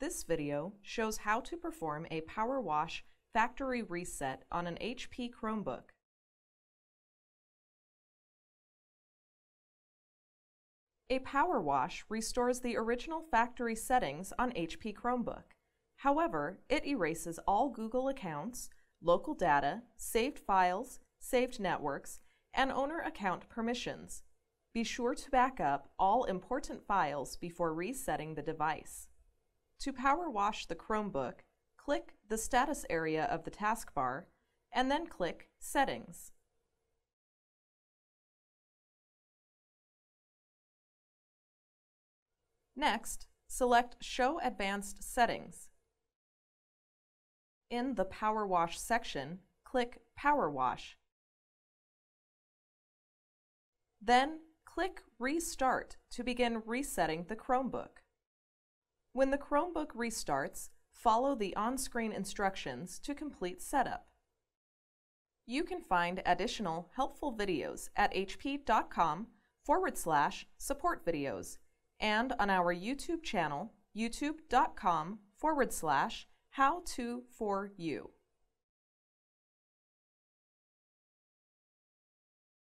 This video shows how to perform a power wash factory reset on an HP Chromebook. A power wash restores the original factory settings on HP Chromebook. However, it erases all Google accounts, local data, saved files, saved networks, and owner account permissions. Be sure to back up all important files before resetting the device. To power wash the Chromebook, click the status area of the taskbar and then click Settings. Next, select Show Advanced Settings. In the Power Wash section, click Power Wash. Then click Restart to begin resetting the Chromebook. When the Chromebook restarts, follow the on-screen instructions to complete setup. You can find additional helpful videos at hp.com forward slash support videos and on our YouTube channel, youtube.com forward slash how to for you.